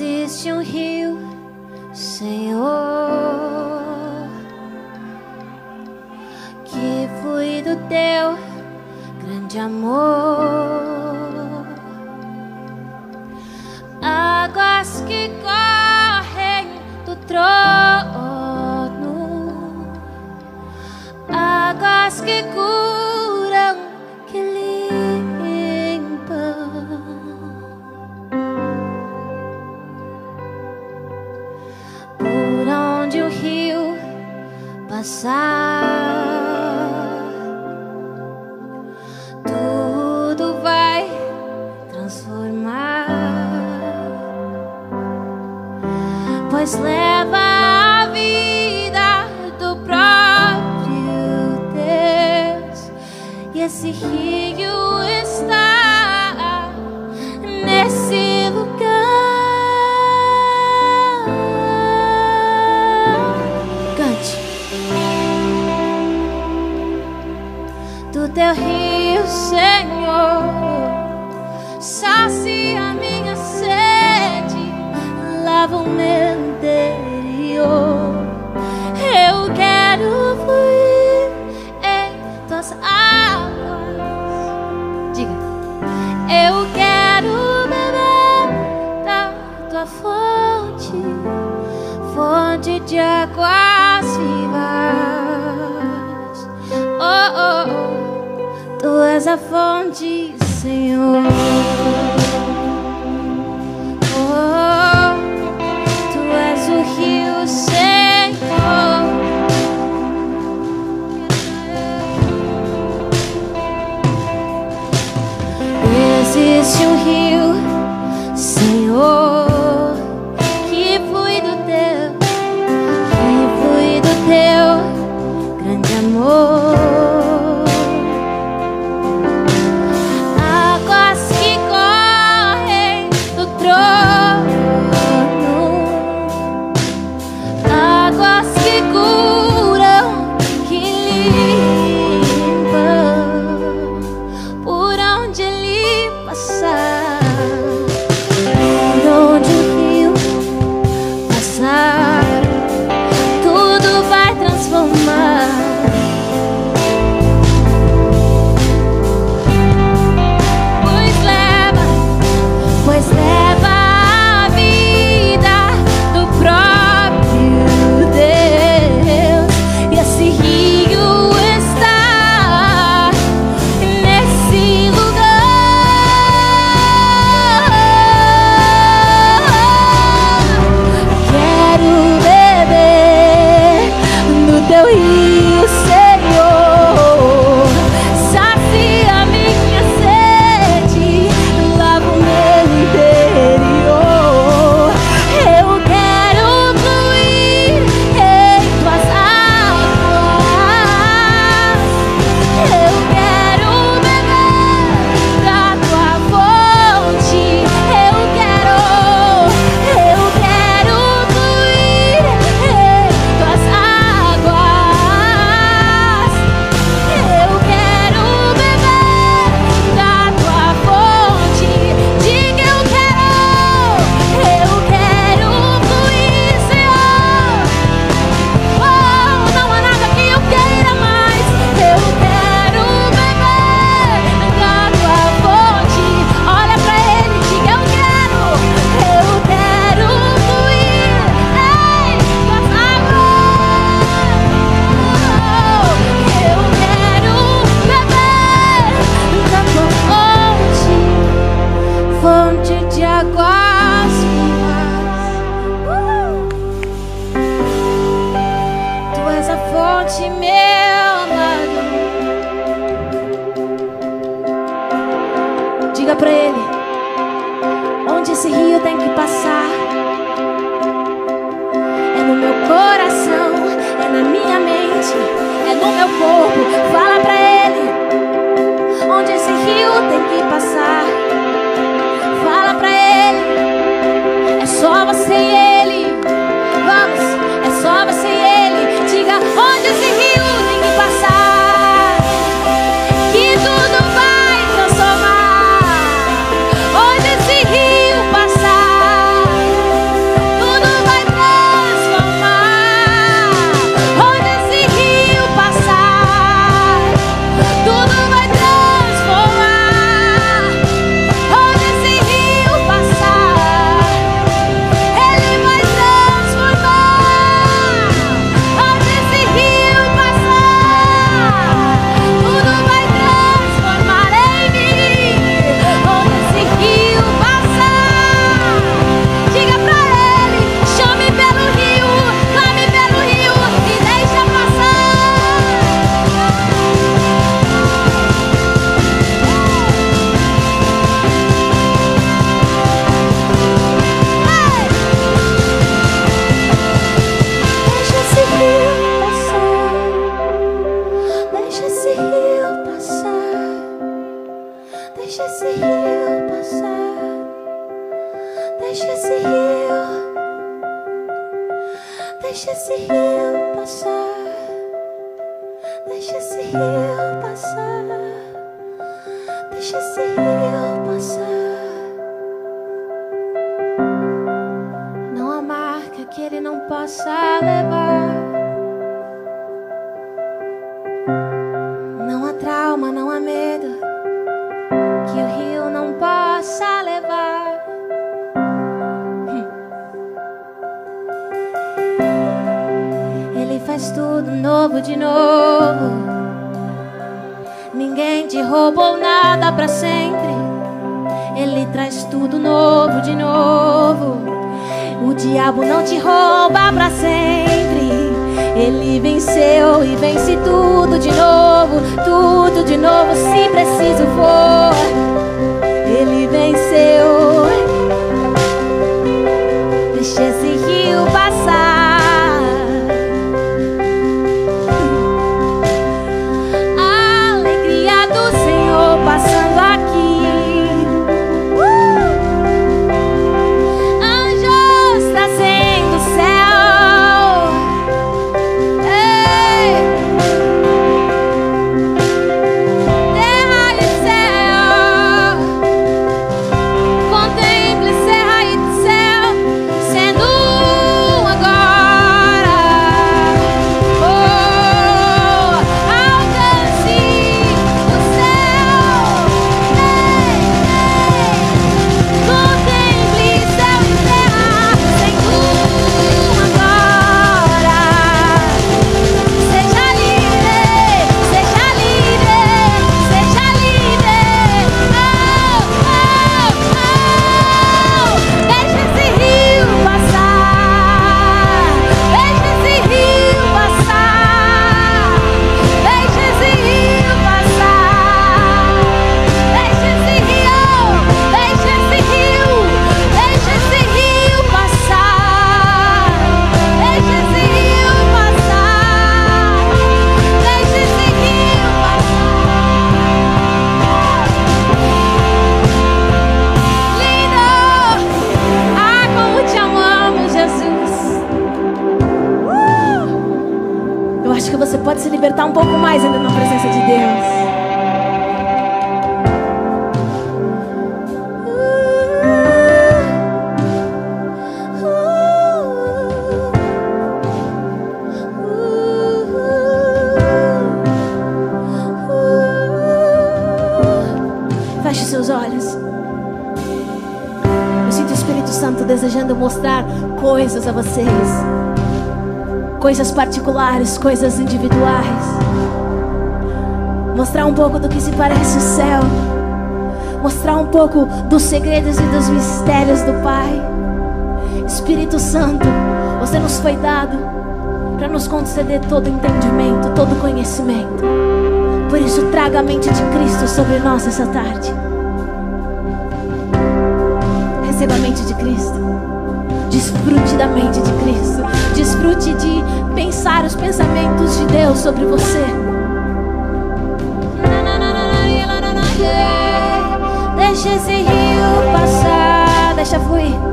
Existe um rio, Senhor, que flui do teu grande amor. Águas que correm do trono, águas que curam, leva a vida do próprio Deus, e esse rio está nesse lugar. Cante. Do teu rio, Senhor, sacia minha sede, lava o meu interior. Eu quero fluir em tuas águas. Diga. Eu quero beber da tua fonte, fonte de águas vivas. Oh, oh, oh, tu és a fonte, Senhor. Meu amado. Diga pra ele onde esse rio tem que passar. É no meu coração, é na minha mente, é no meu corpo. Fala pra ele onde esse rio tem que passar. Fala pra ele, é só você rio passar. Deixa esse rio passar. Não há marca que ele não possa levar. Não há trauma, não há medo que o rio não possa levar. Ele faz tudo novo de novo. Ninguém te roubou nada para sempre. Ele traz tudo novo de novo. O diabo não te rouba para sempre. Ele venceu e vence tudo de novo, tudo de novo, se preciso for. Coisas a vocês. Coisas particulares, coisas individuais. Mostrar um pouco do que se parece o céu. Mostrar um pouco dos segredos e dos mistérios do Pai. Espírito Santo, você nos foi dado para nos conceder todo entendimento, todo conhecimento. Por isso, traga a mente de Cristo sobre nós essa tarde. Receba a mente de Cristo. Desfrute da mente de Cristo. Desfrute de pensar os pensamentos de Deus sobre você. Deixa esse rio passar. Deixa fluir.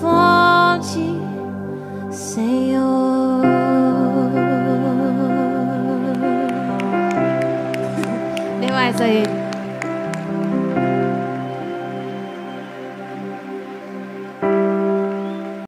Fonte, Senhor. Dê mais a Ele.